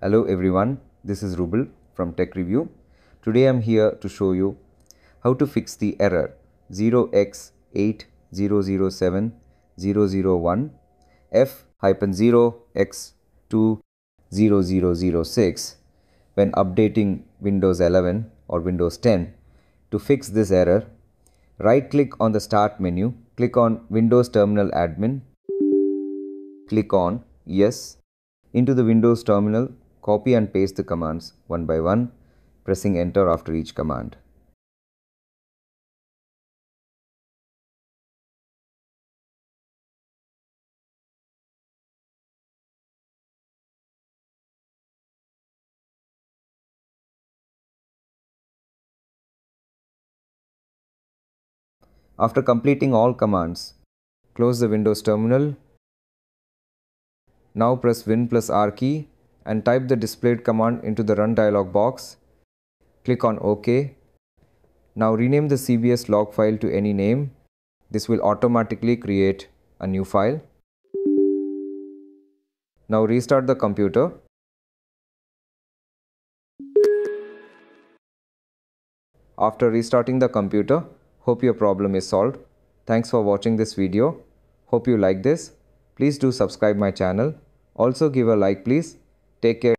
Hello everyone, this is Rubel from Tech Review. Today I'm here to show you how to fix the error 0x80070001 f-0x20006 when updating Windows 11 or Windows 10. To fix this error, right click on the start menu, click on Windows Terminal Admin, click on Yes. Into the Windows terminal, copy and paste the commands one by one, pressing enter after each command. After completing all commands, close the Windows terminal. Now press Win plus R key and type the displayed command into the Run dialog box. Click on OK. Now rename the CBS log file to any name. This will automatically create a new file. Now restart the computer. After restarting the computer, Hope your problem is solved. Thanks for watching this video. Hope you like this. Please do subscribe my channel. Also give a like please. Take care.